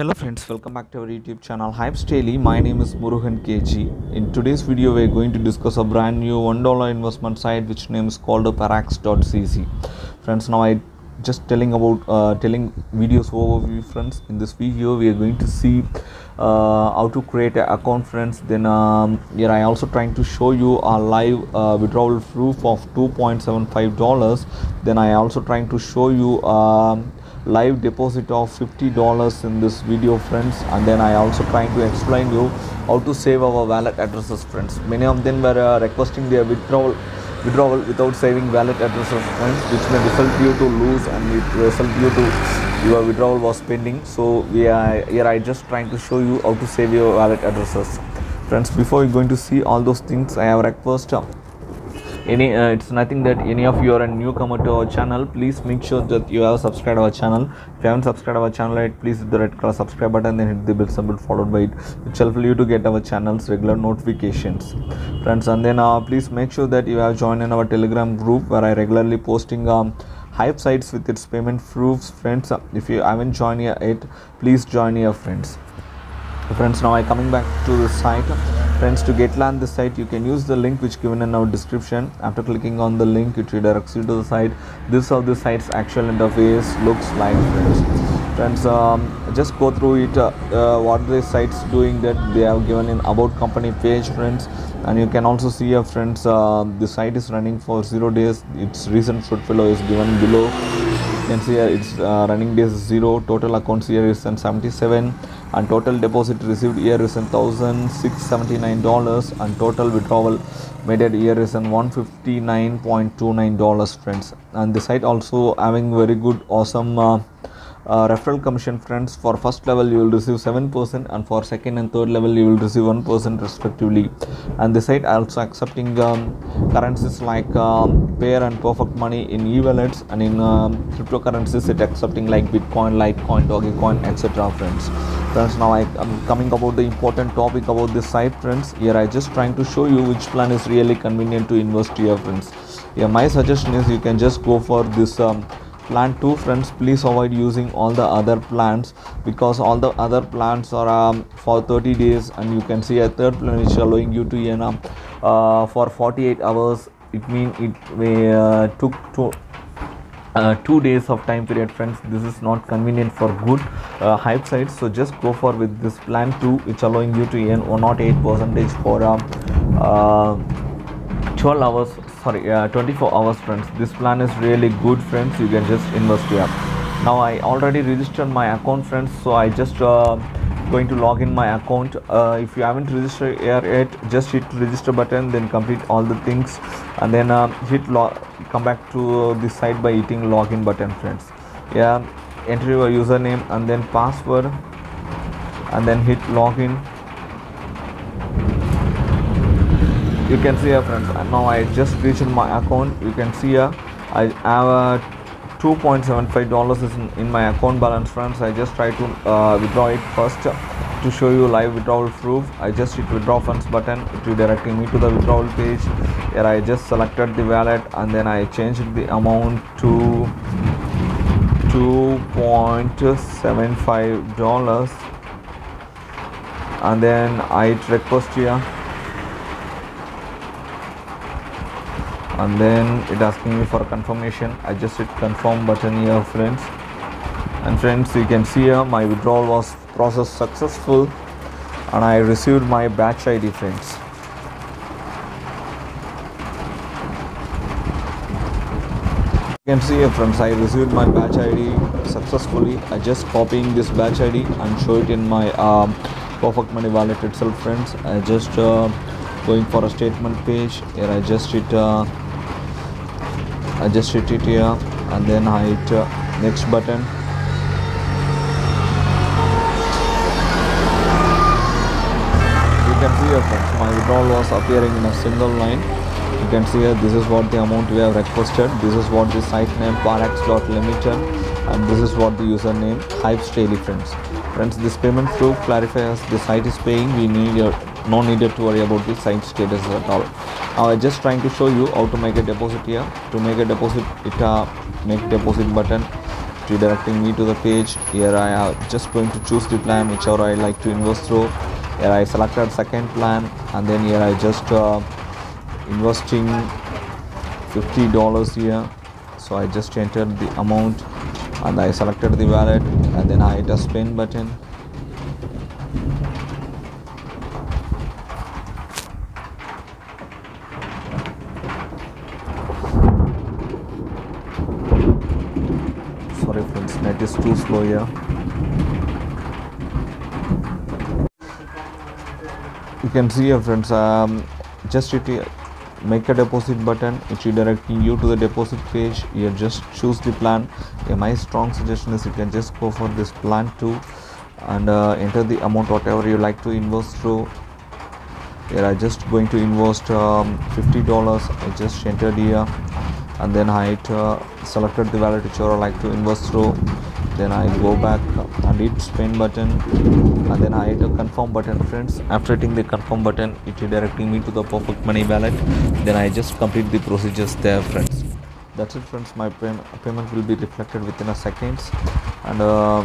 Hello friends, welcome back to our YouTube channel Hyips Daily. My name is Murugan KG. In today's video, we are going to discuss a brand new $1 investment site which name is called paax.cc. Friends, now I just telling about uh, telling videos overview friends in this video we are going to see uh, how to create an account friends then um, here i also trying to show you a live uh, withdrawal proof of 2.75 dollars then i also trying to show you um, live deposit of 50 dollars in this video friends. And then i also trying to explain you how to save our wallet addresses friends. Many of them were uh, requesting their withdrawal withdrawal without saving wallet addresses friends which may result you to lose and it result you to your withdrawal was pending. So we are here i just trying to show you how to save your wallet addresses. Friends before you're going to see all those things i have request uh, any uh, it's nothing that any of you are a newcomer to our channel please make sure that you have subscribed our channel. If you haven't subscribed our channel yet please hit the red color subscribe button then hit the bell symbol followed by it. Which help you to get our channel's regular notifications. Friends and then uh, please make sure that you have joined in our telegram group where i regularly posting um, hyip sites with its payment proofs. Friends uh, if you haven't joined yet please join your friends. Friends now i coming back to the site friends to get land this site you can use the link which given in our description. After clicking on the link it redirects you to the site. This is how the site's actual interface looks like friends. Friends um, just go through it uh, uh, what the site's doing that they have given in about company page friends. And you can also see your friends uh, the site is running for zero days. Its recent flow is given below. You can see here it's uh, running days zero. Total accounts here is 77 and total deposit received here is $1,679 and total withdrawal made at here is $159.29 friends. And the site also having very good awesome uh, uh, referral commission friends. For first level you will receive 7% and for second and third level you will receive 1% respectively. And the site also accepting um, currencies like um, Payeer and perfect money in e-wallets. And in um, cryptocurrencies it accepting like bitcoin litecoin dogecoin etc friends friends now i am coming about the important topic about the side friends. Here i just trying to show you which plan is really convenient to invest here friends. Yeah my suggestion is you can just go for this um, plan 2 friends. Please avoid using all the other plans because all the other plans are um, for 30 days and you can see a third plan which allowing you to earn um, uh, for 48 hours. It means it uh, took to uh, two days of time period friends. This is not convenient for good uh, hyip sites. So just go for with this plan 2 it's allowing you to earn 108 percentage for um, uh, 12 hours sorry uh, 24 hours friends. This plan is really good friends. You can just invest here. Now i already registered my account friends. So i just uh, going to log in my account. Uh, if you haven't registered here yet just hit register button then complete all the things and then uh, hit log come back to the site by hitting login button friends. Yeah enter your username and then password and then hit login. You can see here friends now i just reached my account. You can see here i have a 2.75 dollars is in, in, my account balance friends. I just try to uh, withdraw it first to show you live withdrawal proof. I just hit withdraw funds button. It redirecting me to the withdrawal page here i just selected the wallet and then i changed the amount to 2.75 dollars. And then i request here and then it asking me for confirmation. I just hit confirm button here friends. And friends you can see here my withdrawal was processed successful. And i received my batch id friends. You can see here friends i received my batch id successfully. I just copying this batch id and show it in my um, perfect money wallet itself friends. I just uh, going for a statement page. Here i just hit uh, I just hit it here and then I hit uh, next button. You can see here friends my withdrawal was appearing in a single line. You can see here this is what the amount we have requested. This is what the site name paax.limited and this is what the username hyips daily friends. Friends this payment proof clarifies the site is paying. We need your no needed to worry about the site status at all. I just trying to show you how to make a deposit here. To make a deposit it uh, make deposit button redirecting me to the page. Here i am just going to choose the plan whichever i like to invest through. Here i selected second plan and then here i just uh, investing 50 dollars here. So i just entered the amount and i selected the wallet and then i hit a spin button sorry net is too slow here you can see here friends um, just hit make a deposit button which it's redirecting you to the deposit page you just choose the plan. Yeah, my strong suggestion is you can just go for this plan too and uh, enter the amount whatever you like to invest through. Here i just going to invest um, 50 dollars. I just entered here and then i uh, selected the wallet whichever i like to invest through. Then i go back and hit spin button and then i hit a confirm button friends. After hitting the confirm button it directing me to the perfect money wallet. Then i just complete the procedures there friends. That's it friends. My pay- payment will be reflected within a seconds. And uh,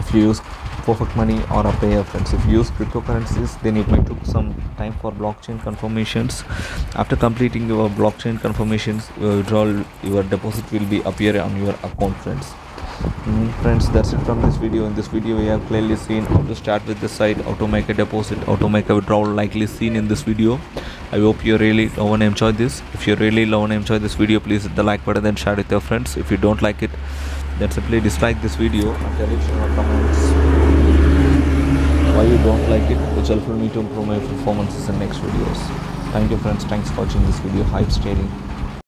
if you use perfect money or a Payeer friends if you use cryptocurrencies then it might take some time for blockchain confirmations. After completing your blockchain confirmations your withdrawal your deposit will be appear on your account friends. Mm, friends that's it from this video. In this video we have clearly seen how to start with the site how to make a deposit how to make a withdrawal likely seen in this video. I hope you really love and enjoy this. If you really love and enjoy this video please hit the like button and share it with your friends. If you don't like it then simply dislike this video. And tell it in your comments. Why you don't like it? Which helpful me to improve my performances in next videos. Thank you friends. Thanks for watching this video. Hype stating